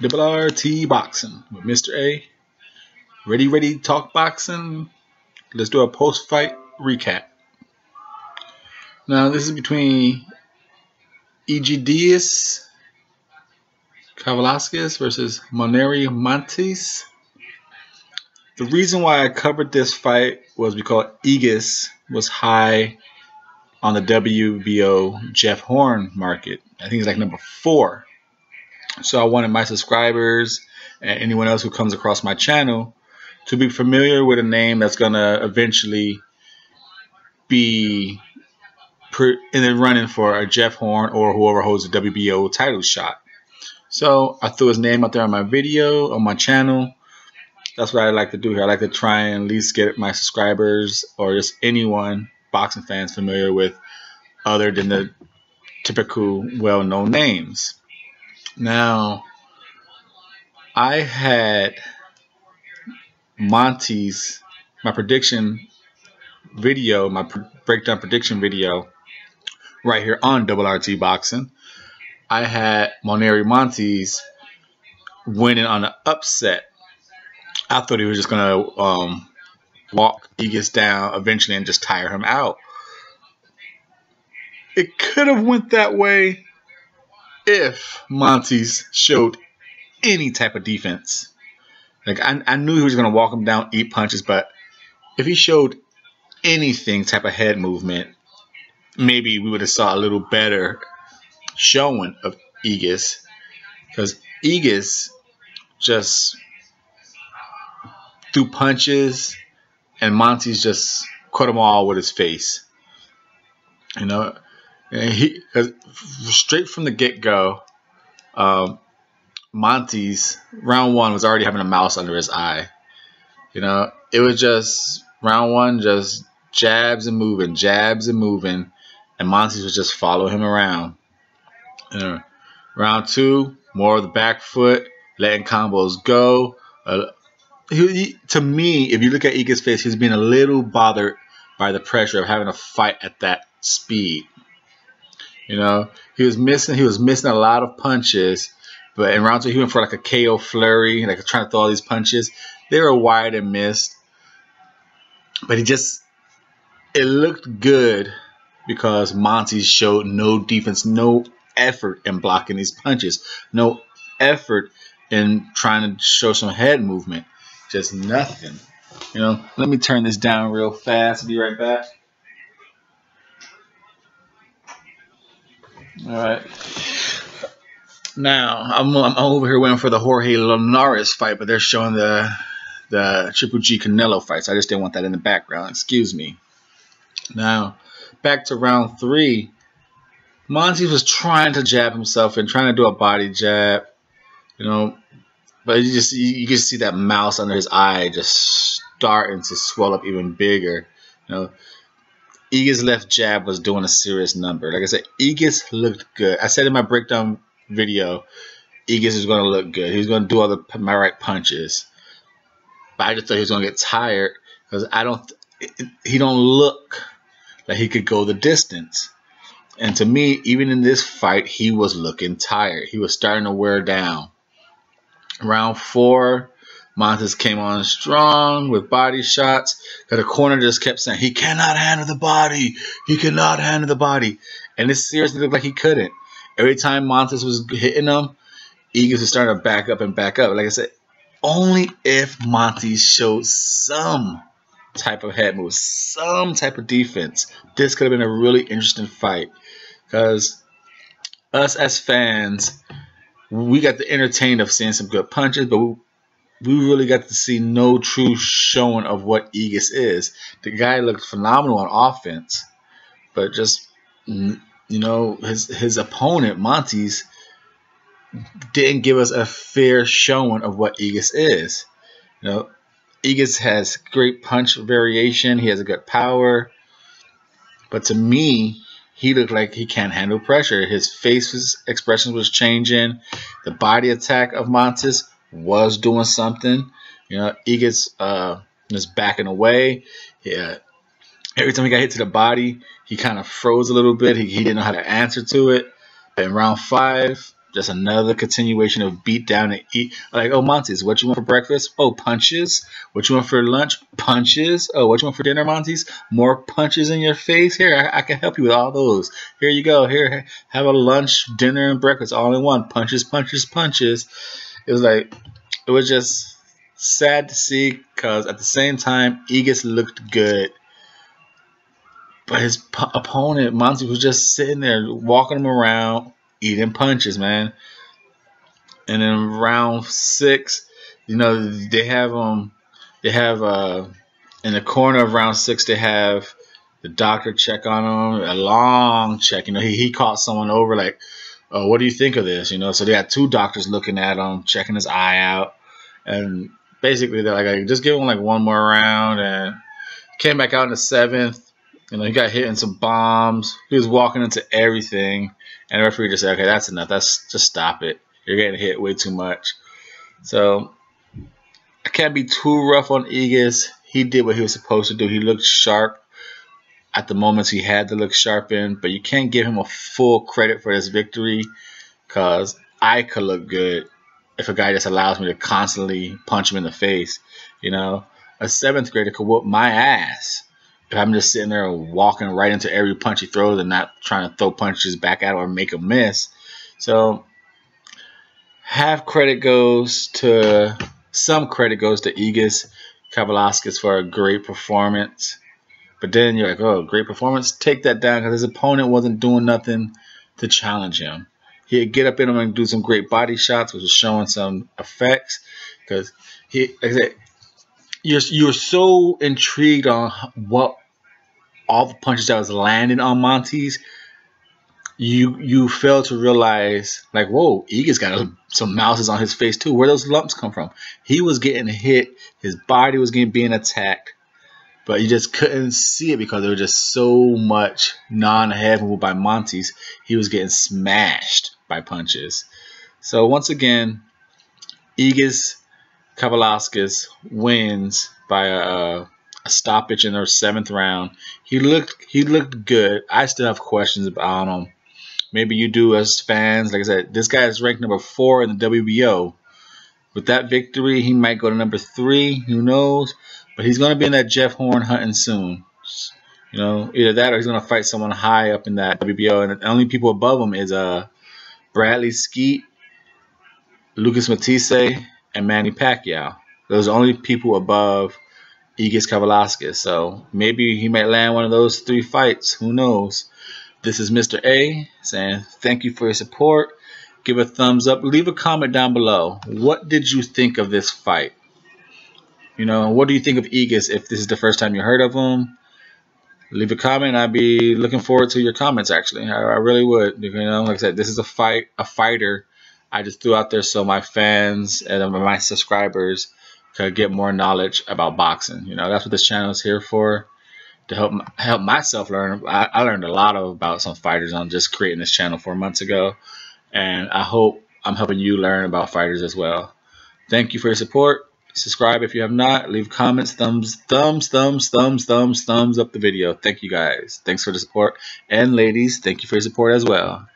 Double RT Boxing with Mr. A. Ready, ready, talk boxing. Let's do a post fight recap. Now, this is between Egidijus Kavaliauskas versus Mahonry Montes. The reason why I covered this fight was because Egis was high on the WBO Jeff Horn market. I think it's like number four. So I wanted my subscribers and anyone else who comes across my channel to be familiar with a name that's going to eventually be in the running for a Jeff Horn or whoever holds the WBO title shot. So I threw his name out there on my video, on my channel. That's what I like to do here. I like to try and at least get my subscribers or just anyone, boxing fans, familiar with other than the typical well-known names. Now, I had Montes, my prediction video, my breakdown prediction video right here on Double RT Boxing. I had Mahonry Montes winning on an upset. I thought he was just going to um, walk Egis down eventually and just tire him out. It could have went that way if Montes showed any type of defense. Like I, I knew he was going to walk him down, eat punches, but if he showed anything type of head movement, maybe we would have saw a little better showing of Egis because Egis just threw punches and Montes just caught them all with his face. You know, and he straight from the get go, um, Montes round one was already having a mouse under his eye. You know, it was just round one, just jabs and moving, jabs and moving, and Montes was just follow him around. Uh, round two, more of the back foot, letting combos go. Uh, he, he, to me, if you look at Ega's face, he's being a little bothered by the pressure of having to fight at that speed. You know, he was missing. He was missing a lot of punches. But in round two, he went for like a KO flurry, like trying to throw all these punches. They were wide and missed. But he just, it looked good because Monty showed no defense, no effort in blocking these punches, no effort in trying to show some head movement. Just nothing. You know, let me turn this down real fast. Be right back. All right. Now I'm, I'm over here waiting for the Jorge Linares fight, but they're showing the the Triple G Canelo fights. I just didn't want that in the background. Excuse me. Now back to round three. Monty was trying to jab himself and trying to do a body jab, you know, but you just you, you can see that mouse under his eye just starting to swell up even bigger. You know, Egis left jab was doing a serious number. Like I said, Egis looked good. I said in my breakdown video, Egis is going to look good. He's going to do all the my right punches. But I just thought he was going to get tired because I don't. He don't look like he could go the distance. And to me, even in this fight, he was looking tired. He was starting to wear down. Round four, Montes came on strong with body shots. The corner just kept saying, he cannot handle the body. He cannot handle the body. And it seriously looked like he couldn't. Every time Montes was hitting him, Egis was starting to back up and back up. Like I said, only if Montes showed some type of head move, some type of defense, this could have been a really interesting fight. Because us as fans, we got the entertain of seeing some good punches, but we, really got to see no true showing of what Egis is. The guy looked phenomenal on offense, but just mm, you know his his opponent Montes didn't give us a fair showing of what Egis is. You know, Egis has great punch variation. He has a good power, but to me, he looked like he can't handle pressure. His face expression was changing. The body attack of Montes was doing something. You know, he gets uh, was backing away. Yeah. Every time he got hit to the body, he kind of froze a little bit. He, he didn't know how to answer to it. In round five, just another continuation of beat down and eat. Like, oh, Montes, what you want for breakfast? Oh, punches. What you want for lunch? Punches. Oh, what you want for dinner, Montes? More punches in your face? Here, I, I can help you with all those. Here you go. Here, have a lunch, dinner, and breakfast all in one. Punches, punches, punches. It was like, it was just sad to see because at the same time, Egis looked good. But his opponent, Monty, was just sitting there walking him around, eating punches, man. And then round six, you know, they have um they have uh in the corner of round six they have the doctor check on him, a long check. You know, he, he caught someone over like, oh, what do you think of this? You know, so they had two doctors looking at him, checking his eye out, and basically they're like, I just give him like one more round, and came back out in the seventh. You know, he got hit in some bombs. He was walking into everything. And the referee just said, okay, that's enough. That's just stop it. You're getting hit way too much. So I can't be too rough on Egis. He did what he was supposed to do. He looked sharp at the moments he had to look sharp in, but you can't give him a full credit for this victory because I could look good if a guy just allows me to constantly punch him in the face. You know, a seventh grader could whoop my ass if I'm just sitting there walking right into every punch he throws and not trying to throw punches back at him or make him miss. So half credit goes to some credit goes to Egis Kavaliauskas for a great performance. But then you're like, oh, great performance. Take that down because his opponent wasn't doing nothing to challenge him. He'd get up in him and do some great body shots, which was showing some effects. Because he, like I said, you're you're so intrigued on what all the punches that was landing on Montes. you you fail to realize like whoa, Egis got a, some mouses on his face too. Where those lumps come from? He was getting hit. His body was getting being attacked, but you just couldn't see it because there was just so much non-head movement by Montes. He was getting smashed by punches. So once again, Egis Kavaliauskas wins by a, a stoppage in the seventh round. He looked he looked good. I still have questions about him. Maybe you do as fans. Like I said, this guy is ranked number four in the WBO. With that victory, he might go to number three. Who knows? But he's going to be in that Jeff Horn hunting soon. You know, either that or he's going to fight someone high up in that WBO. And the only people above him is uh, Bradley Skeete, Lucas Matthysse, and Manny Pacquiao. Those are the only people above Egis Kavaliauskas. So maybe he might land one of those three fights. Who knows? This is Mr. A saying thank you for your support. Give a thumbs up. Leave a comment down below. What did you think of this fight? You know, what do you think of Egis if this is the first time you heard of him? Leave a comment. I'd be looking forward to your comments. Actually, I, I really would. You know, like I said, this is a fight, a fighter I just threw out there so my fans and my subscribers could get more knowledge about boxing. You know, that's what this channel is here for to help help myself learn. I, I learned a lot about some fighters on just creating this channel four months ago, and I hope I'm helping you learn about fighters as well. Thank you for your support. Subscribe if you have not. Leave comments, thumbs, thumbs, thumbs, thumbs, thumbs, thumbs up the video. Thank you guys. Thanks for the support. And ladies, thank you for your support as well.